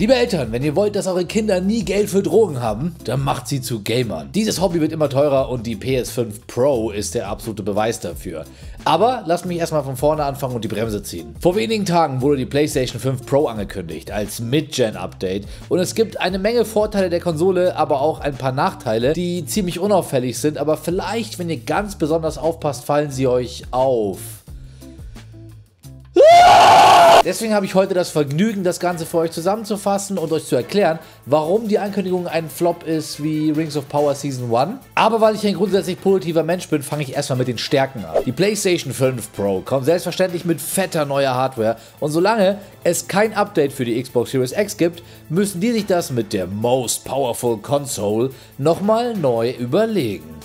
Liebe Eltern, wenn ihr wollt, dass eure Kinder nie Geld für Drogen haben, dann macht sie zu Gamern. Dieses Hobby wird immer teurer und die PS5 Pro ist der absolute Beweis dafür. Aber lasst mich erstmal von vorne anfangen und die Bremse ziehen. Vor wenigen Tagen wurde die PlayStation 5 Pro angekündigt als Mid-Gen-Update und es gibt eine Menge Vorteile der Konsole, aber auch ein paar Nachteile, die ziemlich unauffällig sind, aber vielleicht, wenn ihr ganz besonders aufpasst, fallen sie euch auf. Deswegen habe ich heute das Vergnügen, das Ganze für euch zusammenzufassen und euch zu erklären, warum die Ankündigung ein Flop ist wie Rings of Power Season 1. Aber weil ich ein grundsätzlich positiver Mensch bin, fange ich erstmal mit den Stärken an. Die PlayStation 5 Pro kommt selbstverständlich mit fetter neuer Hardware und solange es kein Update für die Xbox Series X gibt, müssen die sich das mit der Most Powerful Console nochmal neu überlegen.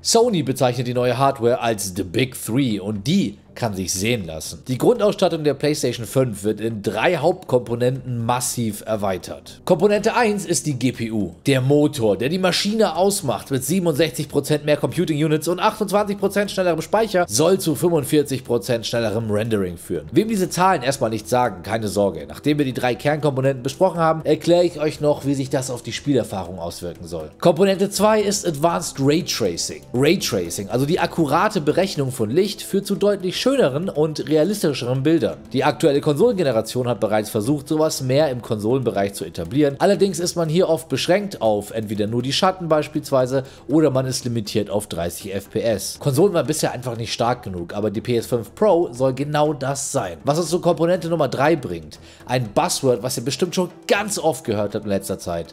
Sony bezeichnet die neue Hardware als The Big Three und die kann sich sehen lassen. Die Grundausstattung der PlayStation 5 wird in drei Hauptkomponenten massiv erweitert. Komponente 1 ist die GPU, der Motor, der die Maschine ausmacht mit 67% mehr Computing Units und 28% schnellerem Speicher, soll zu 45% schnellerem Rendering führen. Wem diese Zahlen erstmal nicht sagen, keine Sorge. Nachdem wir die drei Kernkomponenten besprochen haben, erkläre ich euch noch, wie sich das auf die Spielerfahrung auswirken soll. Komponente 2 ist Advanced Raytracing. Raytracing, also die akkurate Berechnung von Licht, führt zu deutlich schöneren und realistischeren Bildern. Die aktuelle Konsolengeneration hat bereits versucht, sowas mehr im Konsolenbereich zu etablieren. Allerdings ist man hier oft beschränkt auf entweder nur die Schatten beispielsweise oder man ist limitiert auf 30 FPS. Konsolen waren bisher einfach nicht stark genug, aber die PS5 Pro soll genau das sein. Was uns zur Komponente Nummer 3 bringt. Ein Buzzword, was ihr bestimmt schon ganz oft gehört habt in letzter Zeit.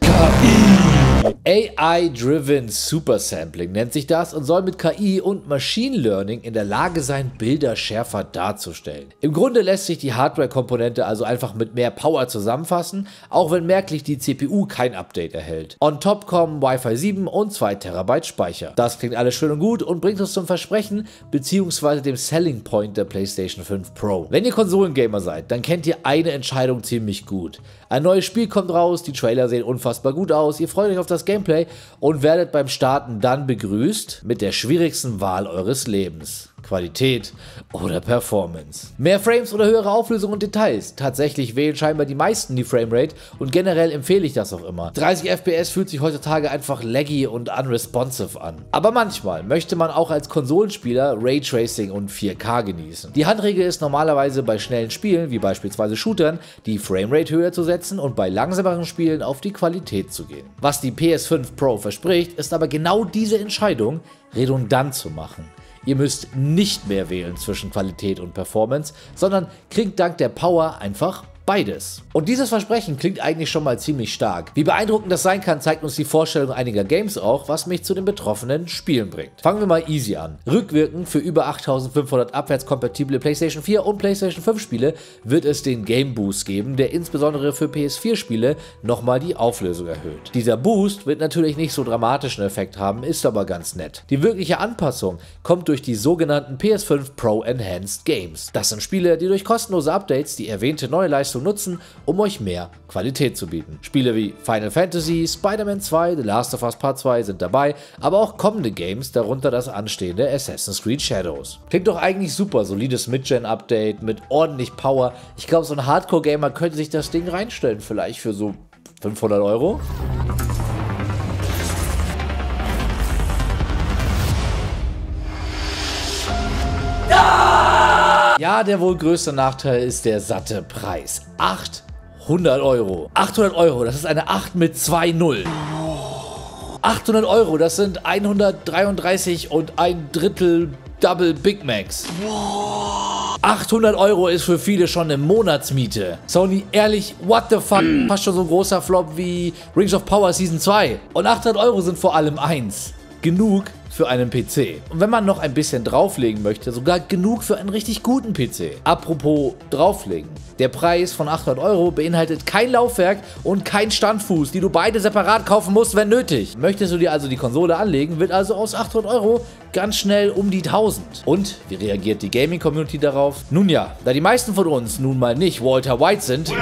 AI-Driven Super Sampling nennt sich das und soll mit KI und Machine Learning in der Lage sein, Bilder schärfer darzustellen. Im Grunde lässt sich die Hardware-Komponente also einfach mit mehr Power zusammenfassen, auch wenn merklich die CPU kein Update erhält. On top kommen Wi-Fi 7 und 2 TB Speicher. Das klingt alles schön und gut und bringt uns zum Versprechen bzw. dem Selling Point der PlayStation 5 Pro. Wenn ihr Konsolengamer seid, dann kennt ihr eine Entscheidung ziemlich gut. Ein neues Spiel kommt raus, die Trailer sehen unfassbar gut aus, ihr freut euch auf das Gameplay und werdet beim Starten dann begrüßt mit der schwierigsten Wahl eures Lebens. Qualität oder Performance. Mehr Frames oder höhere Auflösung und Details. Tatsächlich wählen scheinbar die meisten die Framerate und generell empfehle ich das auch immer. 30 FPS fühlt sich heutzutage einfach laggy und unresponsive an. Aber manchmal möchte man auch als Konsolenspieler Raytracing und 4K genießen. Die Handregel ist normalerweise bei schnellen Spielen, wie beispielsweise Shootern, die Framerate höher zu setzen und bei langsameren Spielen auf die Qualität zu gehen. Was die PS5 Pro verspricht, ist aber genau diese Entscheidung redundant zu machen. Ihr müsst nicht mehr wählen zwischen Qualität und Performance, sondern kriegt dank der Power einfach Beides. Und dieses Versprechen klingt eigentlich schon mal ziemlich stark. Wie beeindruckend das sein kann, zeigt uns die Vorstellung einiger Games auch, was mich zu den betroffenen Spielen bringt. Fangen wir mal easy an. Rückwirkend für über 8500 abwärtskompatible PlayStation 4 und PlayStation 5 Spiele wird es den Game Boost geben, der insbesondere für PS4 Spiele nochmal die Auflösung erhöht. Dieser Boost wird natürlich nicht so dramatischen Effekt haben, ist aber ganz nett. Die wirkliche Anpassung kommt durch die sogenannten PS5 Pro Enhanced Games. Das sind Spiele, die durch kostenlose Updates die erwähnte neue Leistung zu nutzen, um euch mehr Qualität zu bieten. Spiele wie Final Fantasy, Spider-Man 2, The Last of Us Part 2 sind dabei, aber auch kommende Games, darunter das anstehende Assassin's Creed Shadows. Klingt doch eigentlich super, solides Mid-Gen-Update mit ordentlich Power. Ich glaube, so ein Hardcore-Gamer könnte sich das Ding reinstellen, vielleicht für so 500 Euro. Ja, der wohl größte Nachteil ist der satte Preis. 800 Euro. 800 Euro, das ist eine 8 mit 2 Null. 800 Euro, das sind 133 und ein Drittel Double Big Macs. 800 Euro ist für viele schon eine Monatsmiete. Sony, ehrlich, what the fuck? Fast schon so ein großer Flop wie Rings of Power Season 2. Und 800 Euro sind vor allem eins. Genug für einen PC. Und wenn man noch ein bisschen drauflegen möchte, sogar genug für einen richtig guten PC. Apropos drauflegen. Der Preis von 800 Euro beinhaltet kein Laufwerk und kein Standfuß, die du beide separat kaufen musst, wenn nötig. Möchtest du dir also die Konsole anlegen, wird also aus 800 Euro ganz schnell um die 1000. Und wie reagiert die Gaming-Community darauf? Nun ja, da die meisten von uns nun mal nicht Walter White sind,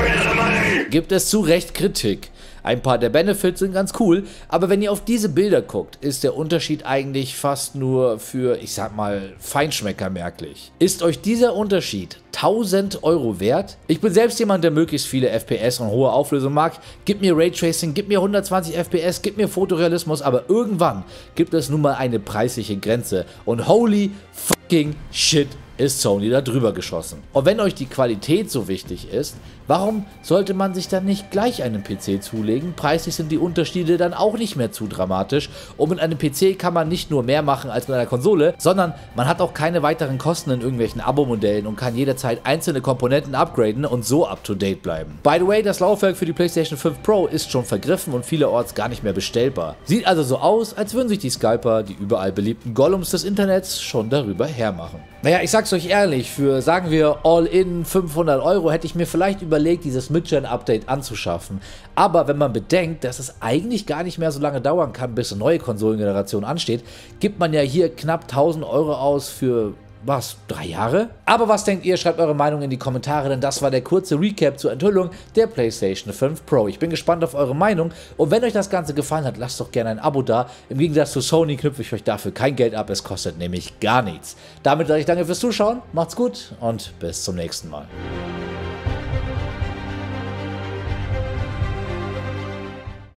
gibt es zu Recht Kritik. Ein paar der Benefits sind ganz cool, aber wenn ihr auf diese Bilder guckt, ist der Unterschied eigentlich fast nur für, ich sag mal, Feinschmecker merklich. Ist euch dieser Unterschied 1000 Euro wert? Ich bin selbst jemand, der möglichst viele FPS und hohe Auflösung mag. Gib mir Raytracing, gib mir 120 FPS, gib mir Fotorealismus, aber irgendwann gibt es nun mal eine preisliche Grenze. Und holy fucking shit, ist Sony da drüber geschossen. Und wenn euch die Qualität so wichtig ist, warum sollte man sich dann nicht gleich einen PC zulegen? Preislich sind die Unterschiede dann auch nicht mehr zu dramatisch und mit einem PC kann man nicht nur mehr machen als mit einer Konsole, sondern man hat auch keine weiteren Kosten in irgendwelchen Abo-Modellen und kann jederzeit einzelne Komponenten upgraden und so up-to-date bleiben. By the way, das Laufwerk für die PlayStation 5 Pro ist schon vergriffen und vielerorts gar nicht mehr bestellbar. Sieht also so aus, als würden sich die Skyper, die überall beliebten Gollums des Internets, schon darüber hermachen. Naja, ich sag's euch ehrlich, für sagen wir All-In 500 Euro hätte ich mir vielleicht überlegt, dieses Midgen-Update anzuschaffen. Aber wenn man bedenkt, dass es eigentlich gar nicht mehr so lange dauern kann, bis eine neue Konsolengeneration ansteht, gibt man ja hier knapp 1000 Euro aus für was, drei Jahre? Aber was denkt ihr? Schreibt eure Meinung in die Kommentare, denn das war der kurze Recap zur Enthüllung der PlayStation 5 Pro. Ich bin gespannt auf eure Meinung und wenn euch das Ganze gefallen hat, lasst doch gerne ein Abo da. Im Gegensatz zu Sony knüpfe ich euch dafür kein Geld ab, es kostet nämlich gar nichts. Damit sage ich danke fürs Zuschauen, macht's gut und bis zum nächsten Mal.